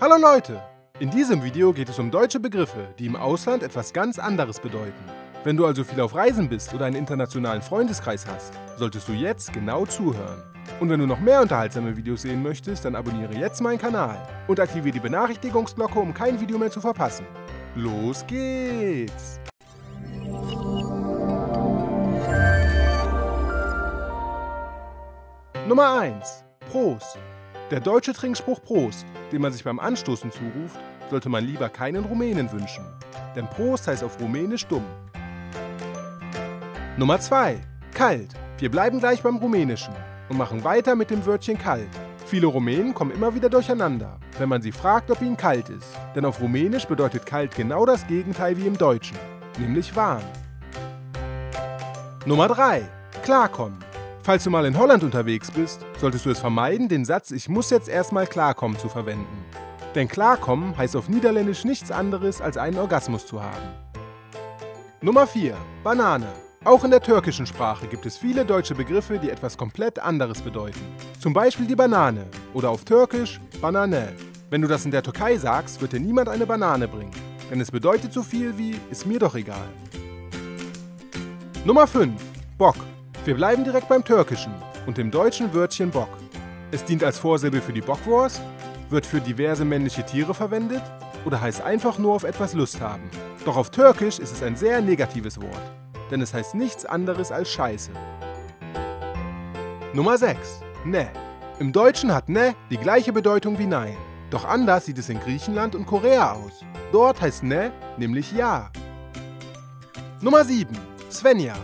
Hallo Leute! In diesem Video geht es um deutsche Begriffe, die im Ausland etwas ganz anderes bedeuten. Wenn du also viel auf Reisen bist oder einen internationalen Freundeskreis hast, solltest du jetzt genau zuhören. Und wenn du noch mehr unterhaltsame Videos sehen möchtest, dann abonniere jetzt meinen Kanal und aktiviere die Benachrichtigungsglocke, um kein Video mehr zu verpassen. Los geht's! Nummer 1. Prost. Der deutsche Trinkspruch Prost, den man sich beim Anstoßen zuruft, sollte man lieber keinen Rumänen wünschen. Denn Prost heißt auf Rumänisch dumm. Nummer 2. Kalt. Wir bleiben gleich beim Rumänischen und machen weiter mit dem Wörtchen kalt. Viele Rumänen kommen immer wieder durcheinander, wenn man sie fragt, ob ihnen kalt ist. Denn auf Rumänisch bedeutet kalt genau das Gegenteil wie im Deutschen, nämlich warm. Nummer 3. Klarkommen. Falls du mal in Holland unterwegs bist, solltest du es vermeiden, den Satz Ich muss jetzt erstmal klarkommen zu verwenden. Denn klarkommen heißt auf Niederländisch nichts anderes als einen Orgasmus zu haben. Nummer 4. Banane. Auch in der türkischen Sprache gibt es viele deutsche Begriffe, die etwas komplett anderes bedeuten. Zum Beispiel die Banane oder auf Türkisch Banane. Wenn du das in der Türkei sagst, wird dir niemand eine Banane bringen, denn es bedeutet so viel wie ist mir doch egal. Nummer 5. Bock. Wir bleiben direkt beim Türkischen und dem deutschen Wörtchen Bock. Es dient als Vorsilbe für die Bockwurst, wird für diverse männliche Tiere verwendet oder heißt einfach nur auf etwas Lust haben. Doch auf Türkisch ist es ein sehr negatives Wort, denn es heißt nichts anderes als Scheiße. Nummer 6. Ne. Im Deutschen hat ne die gleiche Bedeutung wie nein. Doch anders sieht es in Griechenland und Korea aus. Dort heißt ne nämlich ja. Nummer 7. Svenja.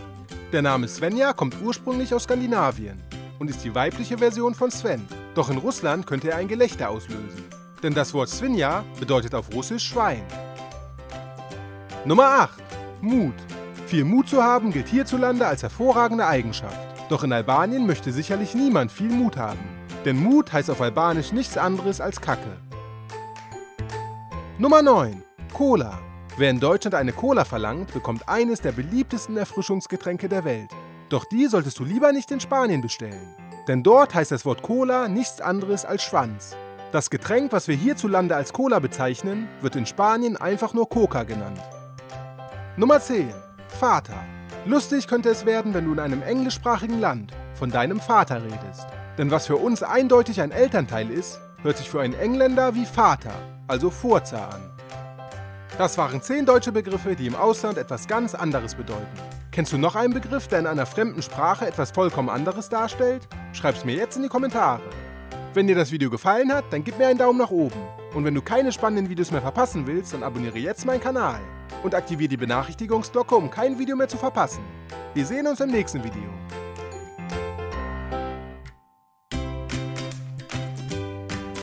Der Name Svenja kommt ursprünglich aus Skandinavien und ist die weibliche Version von Sven. Doch in Russland könnte er ein Gelächter auslösen. Denn das Wort Svenja bedeutet auf Russisch Schwein. Nummer 8. Mut. Viel Mut zu haben gilt hierzulande als hervorragende Eigenschaft. Doch in Albanien möchte sicherlich niemand viel Mut haben. Denn Mut heißt auf Albanisch nichts anderes als Kacke. Nummer 9. Cola. Wer in Deutschland eine Cola verlangt, bekommt eines der beliebtesten Erfrischungsgetränke der Welt. Doch die solltest du lieber nicht in Spanien bestellen. Denn dort heißt das Wort Cola nichts anderes als Schwanz. Das Getränk, was wir hierzulande als Cola bezeichnen, wird in Spanien einfach nur Coca genannt. Nummer 10. Vater. Lustig könnte es werden, wenn du in einem englischsprachigen Land von deinem Vater redest. Denn was für uns eindeutig ein Elternteil ist, hört sich für einen Engländer wie Vater, also Furzer an. Das waren 10 deutsche Begriffe, die im Ausland etwas ganz anderes bedeuten. Kennst du noch einen Begriff, der in einer fremden Sprache etwas vollkommen anderes darstellt? Schreib's mir jetzt in die Kommentare. Wenn dir das Video gefallen hat, dann gib mir einen Daumen nach oben. Und wenn du keine spannenden Videos mehr verpassen willst, dann abonniere jetzt meinen Kanal und aktiviere die Benachrichtigungsglocke, um kein Video mehr zu verpassen. Wir sehen uns im nächsten Video.